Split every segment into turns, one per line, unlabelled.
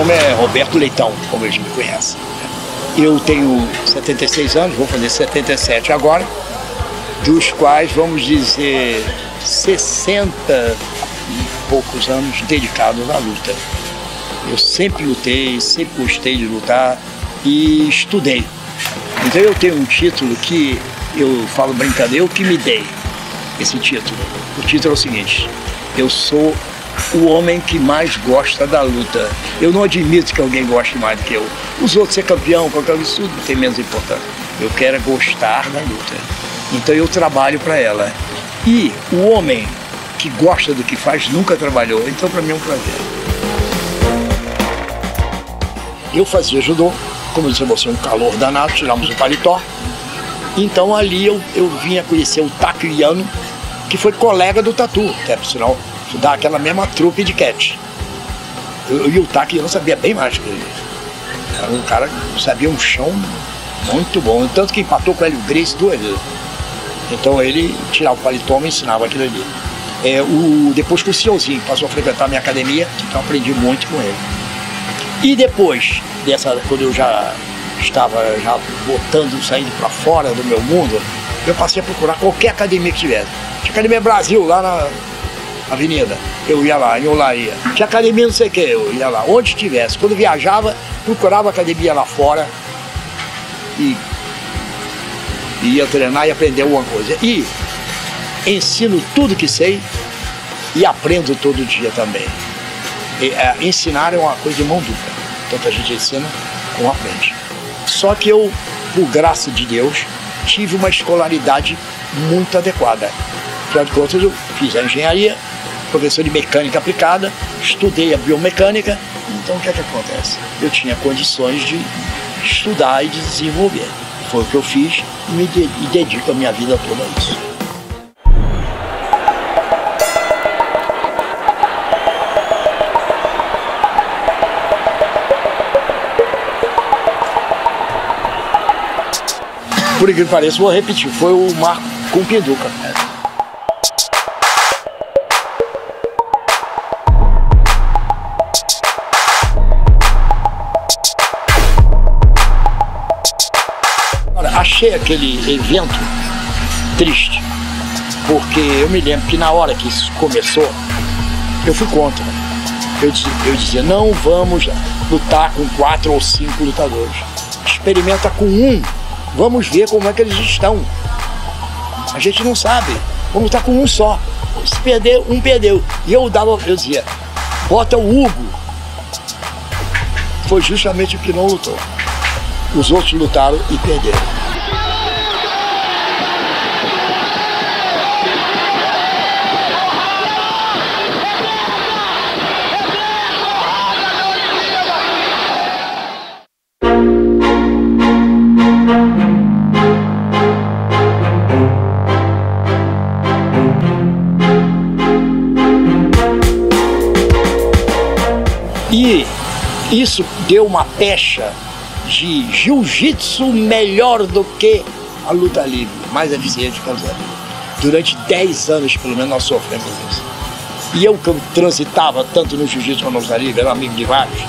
nome é Roberto Leitão, como eles me conhecem. Eu tenho 76 anos, vou fazer 77 agora, dos quais vamos dizer 60 e poucos anos dedicados à luta. Eu sempre lutei, sempre gostei de lutar e estudei. Então eu tenho um título que eu falo brincadeira, eu que me dei esse título. O título é o seguinte: eu sou o homem que mais gosta da luta. Eu não admito que alguém goste mais do que eu. Os outros ser campeão, qualquer tudo tem menos importância. Eu quero é gostar da luta. Então eu trabalho para ela. E o homem que gosta do que faz nunca trabalhou. Então para mim é um prazer. Eu fazia judô, como eu disse a você, um calor danado, tiramos o paletó. Então ali eu, eu vinha conhecer o Taquiano, que foi colega do Tatu, até por sinal, da aquela mesma trupe de. Eu, e o Taquiano sabia bem mais que ele. Era um cara que sabia um chão muito bom, tanto que empatou com o Grace duas vezes. Então ele tirava o paletó e ensinava aquilo ali. É, o, depois que o Ciozinho passou a frequentar a minha academia, então aprendi muito com ele. E depois dessa, quando eu já estava já botando, saindo para fora do meu mundo, eu passei a procurar qualquer academia que tivesse. Tinha Academia Brasil lá na avenida, eu ia lá, em Olaria. Tinha academia não sei o que, eu ia lá, onde tivesse. Quando viajava, procurava academia lá fora e ia treinar e aprender alguma coisa. E ensino tudo que sei e aprendo todo dia também. E, é, ensinar é uma coisa de mão dupla. Tanto a gente ensina como aprende. Só que eu, por graça de Deus, tive uma escolaridade muito adequada. Afinal de contas, eu fiz a engenharia, professor de mecânica aplicada, estudei a biomecânica. Então, o que é que acontece? Eu tinha condições de estudar e de desenvolver. Foi o que eu fiz e me dedico a minha vida toda a isso. por incrível que pareça, vou repetir, foi o Marco com Pinduca. Achei aquele evento triste, porque eu me lembro que na hora que isso começou, eu fui contra. Eu, eu dizia, não vamos lutar com quatro ou cinco lutadores. Experimenta com um Vamos ver como é que eles estão. A gente não sabe. Vamos estar com um só. Se perder, um perdeu. E eu dava, eu dizia, bota o Hugo. Foi justamente o que não lutou. Os outros lutaram e perderam. Isso deu uma pecha de jiu-jitsu melhor do que a luta livre, mais eficiente que a luta livre. Durante 10 anos, pelo menos, nós sofremos isso. E eu, que transitava tanto no jiu-jitsu como na luta livre, era amigo de vários,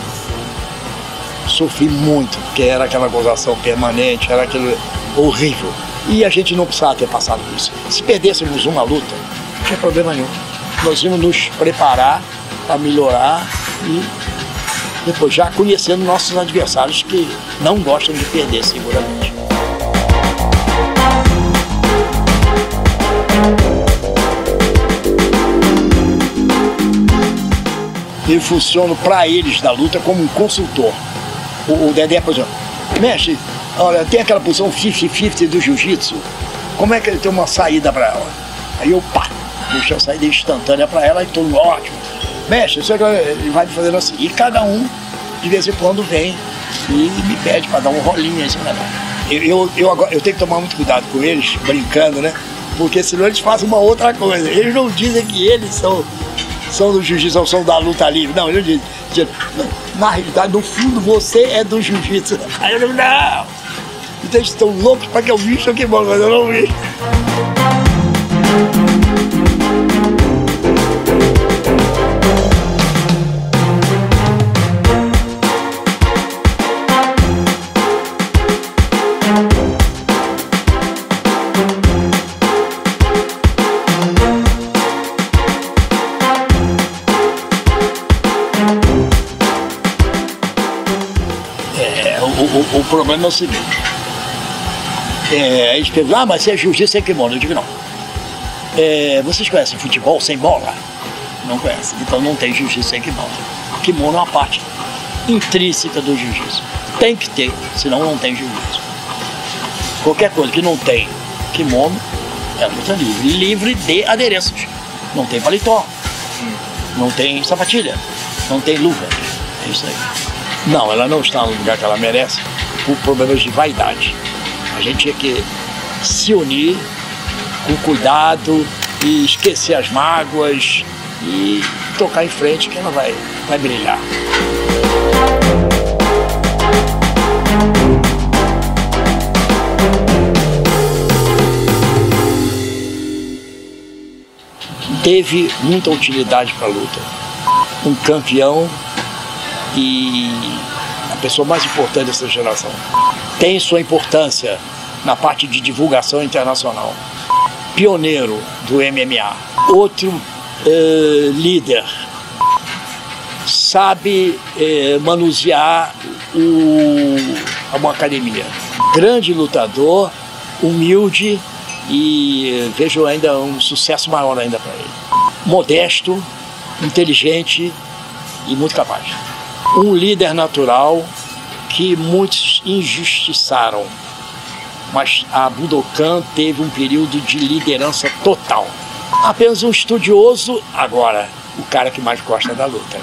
sofri muito, porque era aquela gozação permanente, era aquilo horrível. E a gente não precisava ter passado por isso. Se perdêssemos uma luta, não tinha problema nenhum. Nós íamos nos preparar para melhorar e depois já conhecendo nossos adversários que não gostam de perder seguramente. Eu funciono para eles da luta como um consultor. O, o Dedé, por exemplo, mestre, olha, tem aquela posição 50-50 do jiu-jitsu, como é que ele tem uma saída para ela? Aí eu, pá, puxo a saída instantânea para ela e todo ótimo mestre, você vai fazendo assim. E cada um, de vez em quando, vem e me pede para dar um rolinho assim, né? Eu, eu, eu, agora, eu tenho que tomar muito cuidado com eles, brincando, né? Porque senão eles fazem uma outra coisa. Eles não dizem que eles são, são do jiu-jitsu ou são da luta livre. Não, eles dizem, dizem, na realidade, no fundo, você é do jiu-jitsu. Aí eu digo, não! Então eles estão loucos para que eu visto que bom, mas eu não vi. O problema é o seguinte. É, eles perguntam, ah, mas é jiu-jitsu sem kimono? Eu digo, não. É, vocês conhecem futebol sem bola? Não conhecem. Então não tem jiu-jitsu sem kimono. Kimono é uma parte intrínseca do jiu-jitsu. Tem que ter, senão não tem jiu-jitsu. Qualquer coisa que não tem kimono é luta livre. Livre de adereços. Não tem paletó, não tem sapatilha, não tem luva. É isso aí. Não, ela não está no lugar que ela merece por problemas de vaidade. A gente tinha que se unir com cuidado e esquecer as mágoas e tocar em frente que ela vai, vai brilhar. Teve muita utilidade para a luta. Um campeão e a pessoa mais importante dessa geração. Tem sua importância na parte de divulgação internacional. Pioneiro do MMA. Outro eh, líder. Sabe eh, manusear o, uma academia. Grande lutador, humilde e vejo ainda um sucesso maior ainda para ele. Modesto, inteligente e muito capaz. Um líder natural que muitos injustiçaram, mas a Budokan teve um período de liderança total. Apenas um estudioso, agora, o cara que mais gosta da luta.